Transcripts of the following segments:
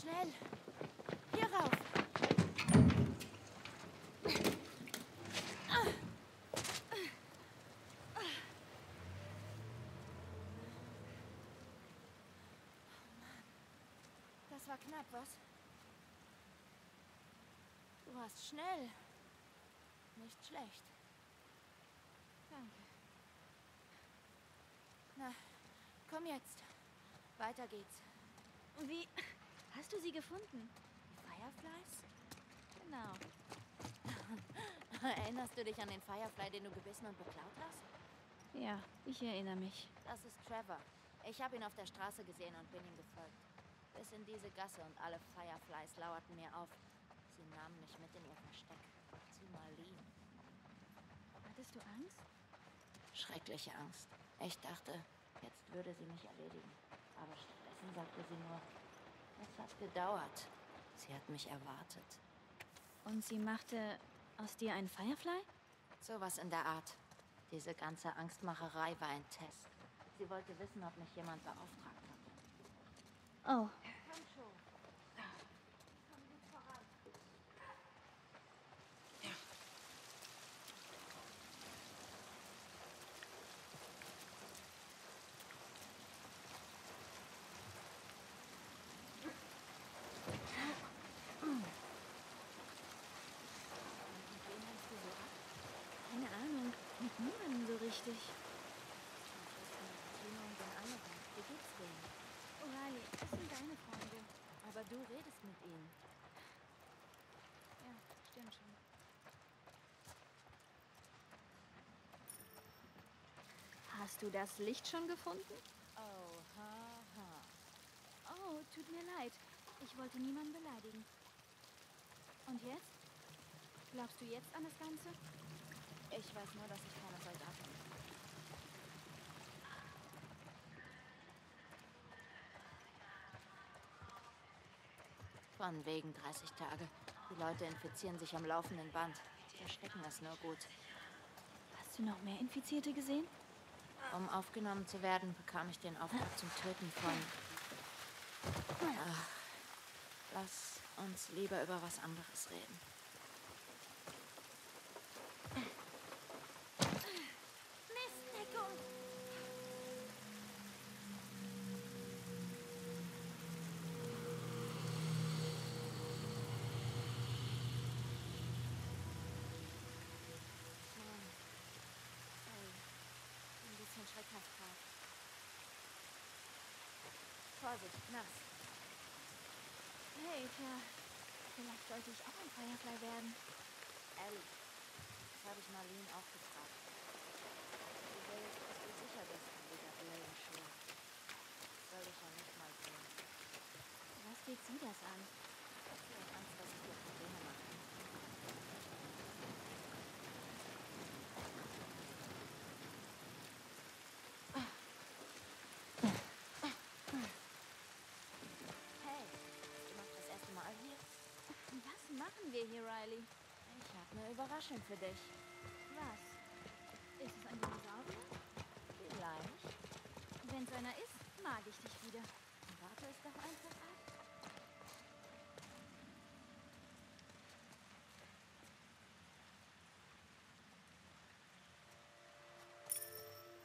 Schnell! Hier rauf! Das war knapp, was? Du warst schnell. Nicht schlecht. Danke. Na, komm jetzt. Weiter geht's. Wie hast du sie gefunden? Die Fireflies? Genau. Erinnerst du dich an den Firefly, den du gebissen und beklaut hast? Ja, ich erinnere mich. Das ist Trevor. Ich habe ihn auf der Straße gesehen und bin ihm gefolgt. Bis in diese Gasse und alle Fireflies lauerten mir auf. Sie nahmen mich mit in ihr Versteck. Zu Marlene. Hattest du Angst? Schreckliche Angst. Ich dachte, jetzt würde sie mich erledigen. Aber stattdessen sagte sie nur, es hat gedauert. Sie hat mich erwartet. Und sie machte aus dir einen Firefly? Sowas in der Art. Diese ganze Angstmacherei war ein Test. Sie wollte wissen, ob mich jemand beauftragt hatte. Oh, Komm schon. Komm gut voran. Mit wem hältst du so ab? keine Ahnung. Mit und den anderen? Wie geht's denen? O'Reilly, das sind deine Freunde. Aber du redest mit ihnen. Ja, stimmt schon. Hast du das Licht schon gefunden? Oh, ha, ha. Oh, tut mir leid. Ich wollte niemanden beleidigen. Und jetzt? Glaubst du jetzt an das Ganze? Ich weiß nur, dass ich keine Soldatin bin. Von wegen 30 Tage. Die Leute infizieren sich am laufenden Band. Die verstecken es nur gut. Hast du noch mehr Infizierte gesehen? Um aufgenommen zu werden, bekam ich den Auftrag zum Töten von... Ach, lass uns lieber über was anderes reden. Vorsicht, nass. Hey, tja. Vielleicht sollte ich auch ein Firefly werden. Ellie. Das habe ich Marlene auch gefragt. Sie will, dass du sicher bist in dieser blöden Schule. Das soll ich ja nicht mal sehen. Was geht sie das an? Sie hat Angst, dass ich dir Probleme mache. Hey, du machst das erste Mal hier? Was machen wir hier, Riley? Ich habe eine Überraschung für dich. Was? Ist es ein Dinosaurier? Vielleicht. Wenn es einer ist, mag ich dich wieder. Warte es doch einfach ab.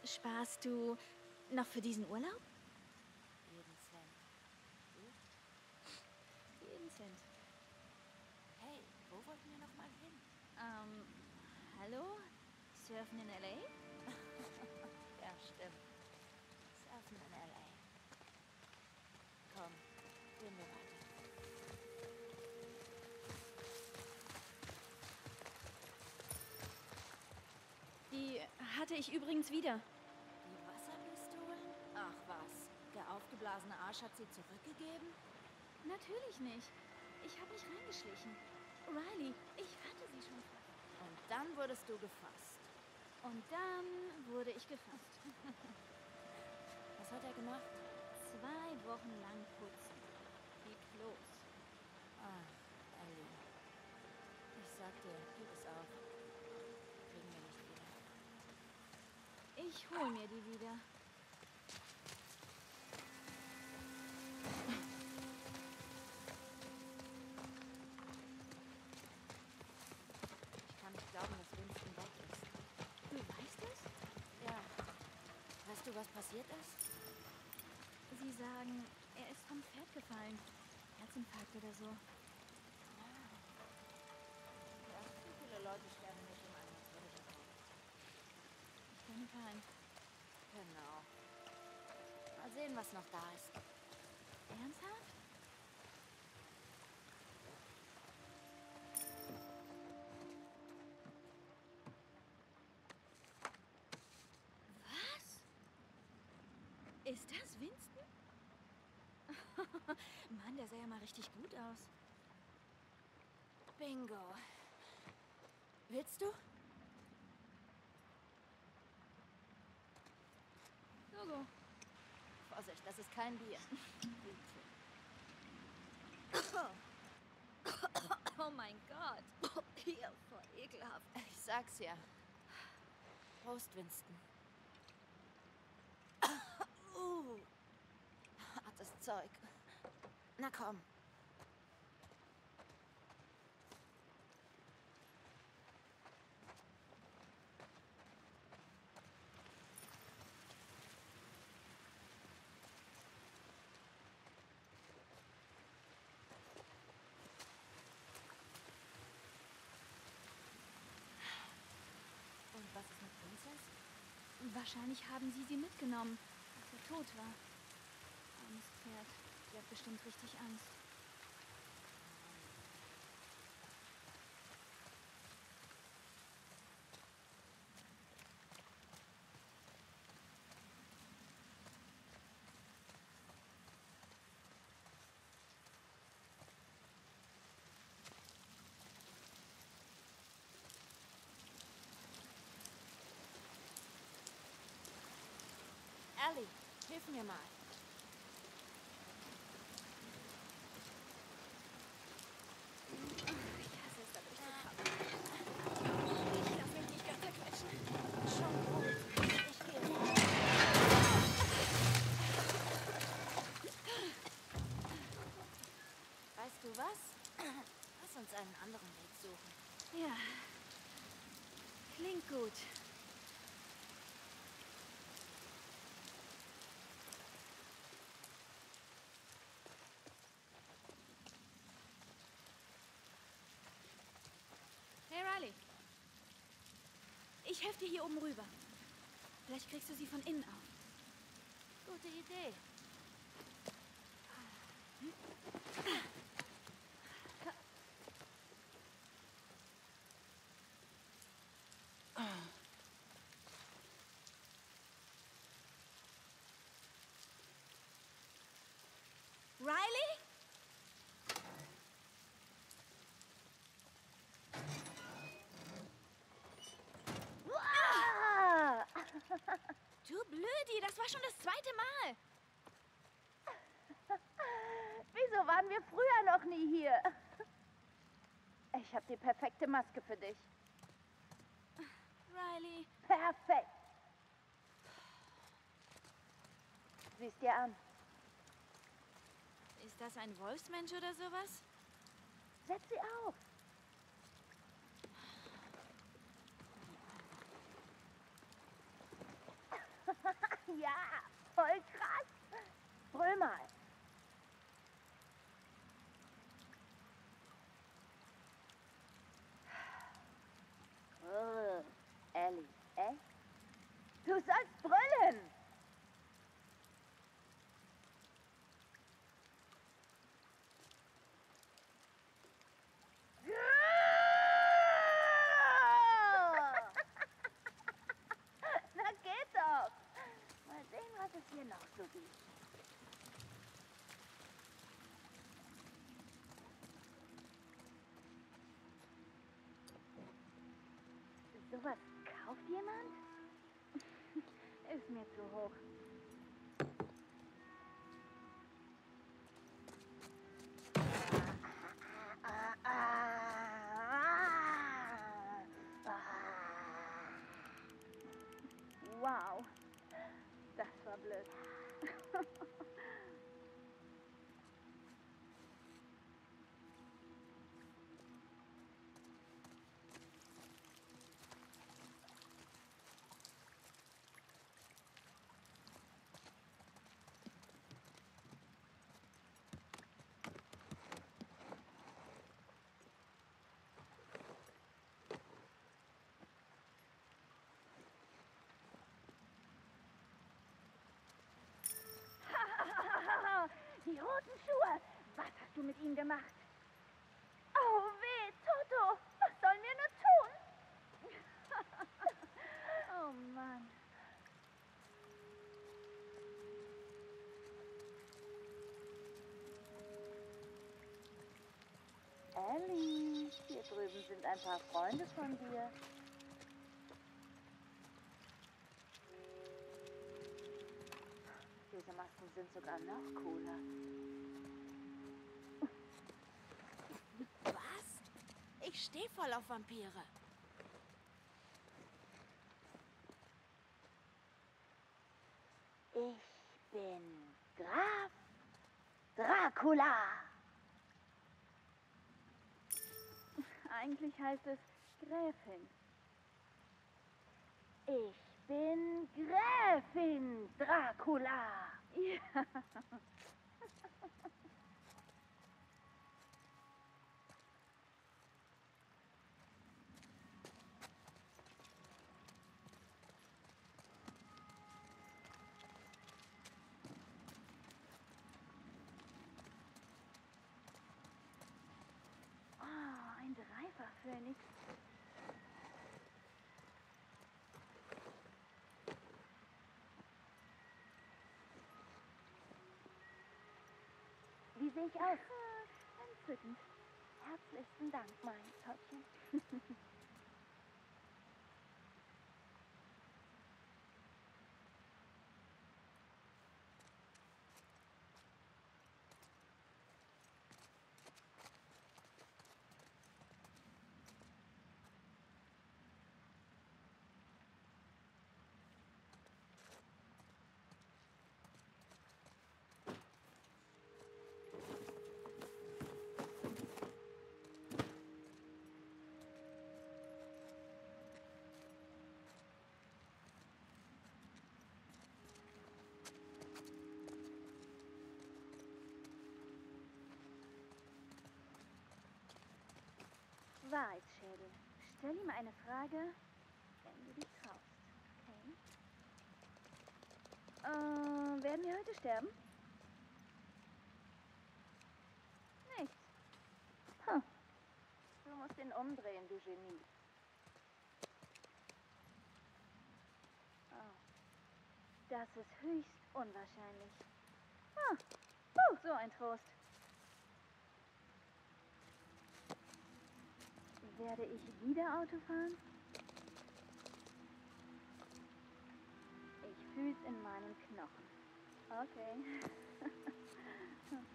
Sparst du noch für diesen Urlaub? Hallo? Surfen in L.A.? Ja, stimmt. Surfen in L.A. Komm, gehen wir weiter. Die hatte ich übrigens wieder. Die Wasserpistolen? Ach was, der aufgeblasene Arsch hat sie zurückgegeben? Natürlich nicht. Ich habe mich reingeschlichen. Riley, ich hatte sie schon fast. Dann wurdest du gefasst. Und dann wurde ich gefasst. Was hat er gemacht? Zwei Wochen lang putzen. Die Klos. Ach, Ellie. Ich sag dir, gib es auf. Kriegen wir nicht wieder. Ich hol mir die wieder. Was passiert ist? Sie sagen, er ist vom Pferd gefallen. Herzinfarkt oder so. Ja, so viele Leute sterben nicht im Einsatzbericht. Ich kenne keinen. Genau. Mal sehen, was noch da ist. Ernsthaft? Mann, der sah ja mal richtig gut aus. Bingo. Willst du? Logo. Vorsicht, das ist kein Bier. Oh mein Gott. Hier, voll ekelhaft. Ich sag's ja. Prost, Winston. Uh. Hartes Zeug. Na komm. Und was ist mit Princess? Wahrscheinlich haben sie sie mitgenommen, als er tot war. Armes Pferd. Die hat bestimmt richtig Angst. Ellie, hilf mir mal. Ja. Klingt gut. Hey Riley. Ich helfe dir hier oben rüber. Vielleicht kriegst du sie von innen auf. Gute Idee. Riley? Du Blödi, das war schon das zweite Mal. Wieso waren wir früher noch nie hier? Ich habe die perfekte Maske für dich. Riley, Perfekt. Siehst dir an. Ist das ein Wolfsmensch oder sowas? Setz sie auf. ja, voll krass. Brüll mal. Oh, Ist mir zu hoch. Wow, das war blöd. Du mit ihnen gemacht? Oh weh, Toto. Was sollen wir nur tun? Oh Mann. Ellie, hier drüben sind ein paar Freunde von dir. Diese Masken sind sogar noch cooler. Was? Ich stehe voll auf Vampire. Ich bin Graf Dracula. Eigentlich heißt es Gräfin. Ich bin Gräfin Dracula. Ja. Oh, ein Dreifach-Phönix. Wie sehe ich aus? Entzückend. Herzlichen Dank, mein Tottchen. Wahrheitsschädel. Stell ihm eine Frage, wenn du dich traust. Okay? Äh, werden wir heute sterben? Nicht. Du musst ihn umdrehen, du Genie. Oh. Das ist höchst unwahrscheinlich. Ah, puh, so ein Trost. Werde ich wieder Auto fahren? Ich fühl's in meinen Knochen. Okay.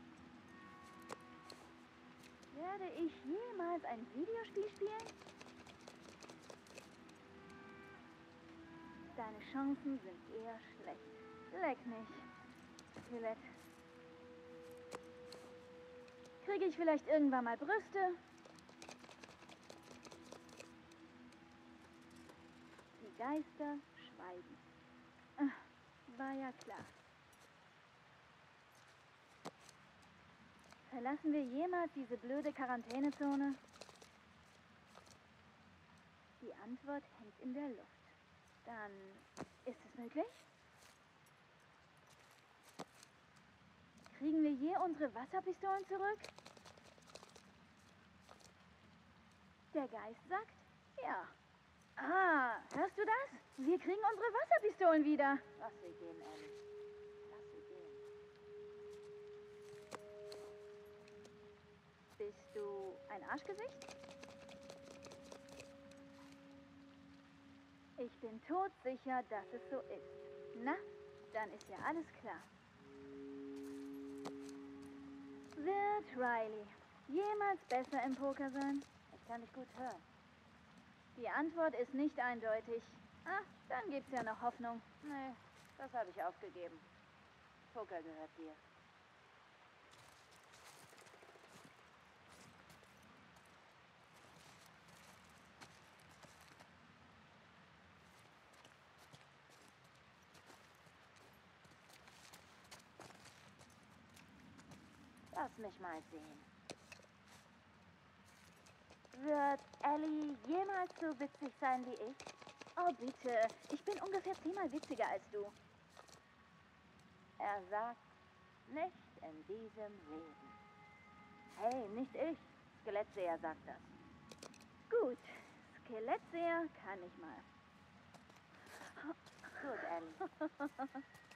Werde ich jemals ein Videospiel spielen? Deine Chancen sind eher schlecht. Leck mich. Skelett. Kriege ich vielleicht irgendwann mal Brüste? Die Geister schweigen. Ah, War ja klar. Verlassen wir jemals diese blöde Quarantänezone? Die Antwort hängt in der Luft. Dann ist es möglich? Kriegen wir je unsere Wasserpistolen zurück? Der Geist sagt ja. Ah, hörst du das? Wir kriegen unsere Wasserpistolen wieder. Lass sie gehen, Ellie. Lass sie gehen. Bist du ein Arschgesicht? Ich bin todsicher, dass es so ist. Na, dann ist ja alles klar. Wird Riley jemals besser im Poker sein? Ich kann dich gut hören. Die Antwort ist nicht eindeutig. Ah, dann gibt's ja noch Hoffnung. Nee, das habe ich aufgegeben. Poker gehört dir. Lass mich mal sehen. Wird Ellie jemals so witzig sein wie ich? Oh, bitte. Ich bin ungefähr zehnmal witziger als du. Er sagt nicht in diesem Leben. Hey, nicht ich. Skelettseher sagt das. Gut, Skelettseher kann ich mal. Gut, Ellie.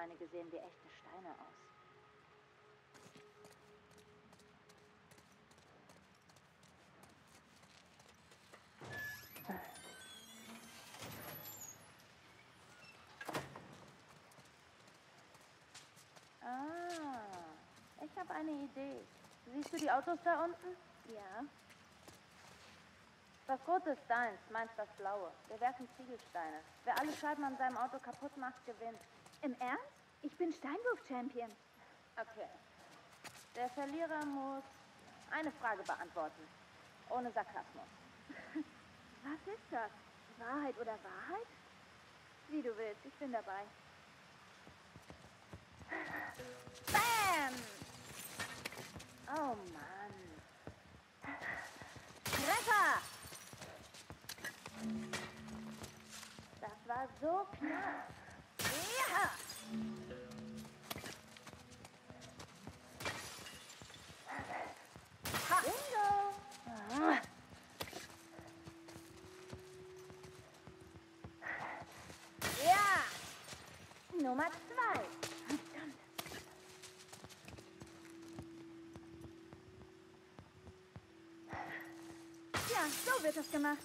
wow, einige sehen wie echte Steine aus. Ah, ich habe eine Idee. Siehst du die Autos da unten? Ja. Das rote ist deins, meins das blaue. Wir werfen Ziegelsteine. Wer alle Scheiben an seinem Auto kaputt macht, gewinnt. Im Ernst? Ich bin Steinwurf-Champion. Okay. Der Verlierer muss eine Frage beantworten. Ohne Sarkasmus. Was ist das? Wahrheit oder Wahrheit? Wie du willst, ich bin dabei. Bam! Oh Mann. Treffer! Das war so knapp. Nummer zwei. Ja, so wird das gemacht.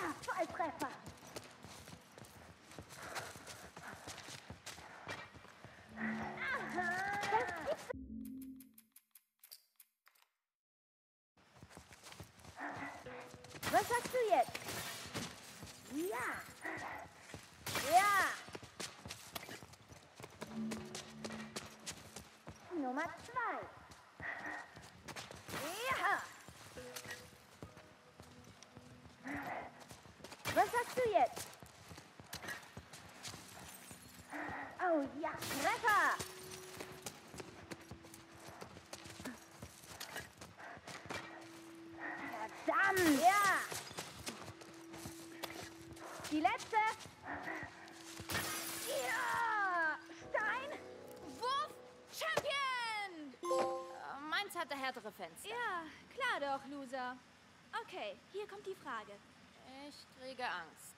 Ja, Volltreffer. Das gibt's. Was hast du jetzt? Ja. Ja. Nummer zwei. Ja. Was hast du jetzt? Oh ja, Treffer! Verdammt! Ja! Die letzte! Ja! Stein! Wurf! Champion! Äh, meins hatte härtere Fenster. Ja, klar doch, Loser. Okay, hier kommt die Frage. Ich kriege Angst.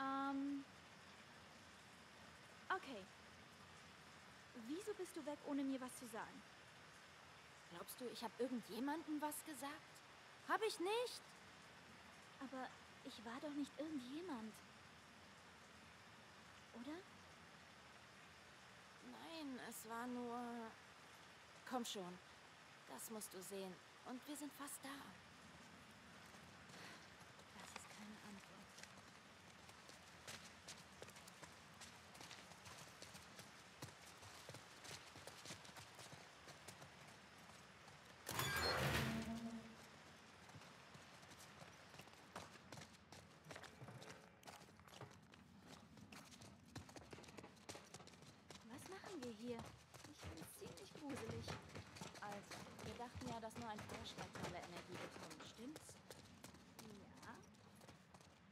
Ähm. Okay. Wieso bist du weg, ohne mir was zu sagen? Glaubst du, ich habe irgendjemandem was gesagt? Habe ich nicht. Aber ich war doch nicht irgendjemand. Oder? Nein, es war nur... Komm schon. Das musst du sehen. Und wir sind fast da. Das ist keine Antwort. Wir hier? Ich finde es ziemlich gruselig. Also, wir dachten ja, dass nur ein Feuerschwertteile Energie bekommen. Stimmt's? Ja.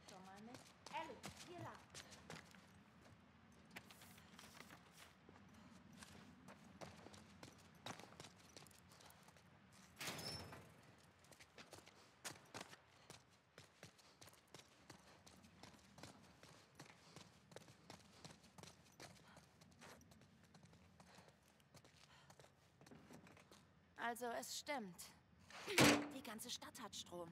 Schon mal mit. Ellie, hier lang. Also es stimmt. Die ganze Stadt hat Strom.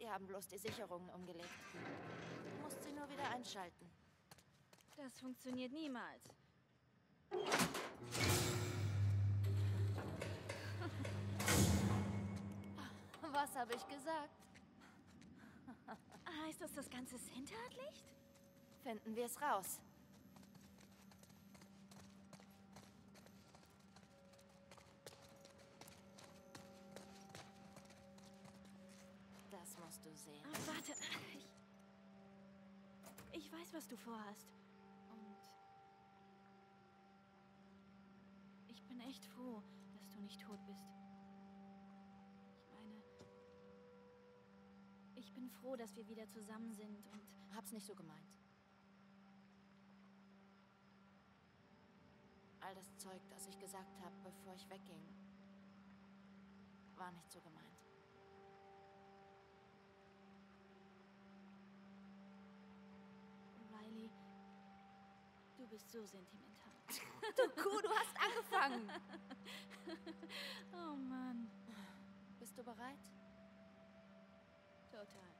Die haben bloß die Sicherungen umgelegt. Du musst sie nur wieder einschalten. Das funktioniert niemals. Was habe ich gesagt? Heißt das, das ganze Center hat Licht? Finden wir es raus. Was du vorhast. Und ich bin echt froh, dass du nicht tot bist. Ich meine, ich bin froh, dass wir wieder zusammen sind und Hab's nicht so gemeint. All das Zeug, das ich gesagt habe, bevor ich wegging, war nicht so gemeint. Riley, du bist so sentimental. Du Kuh, du hast angefangen. Oh Mann, Bist du bereit? total.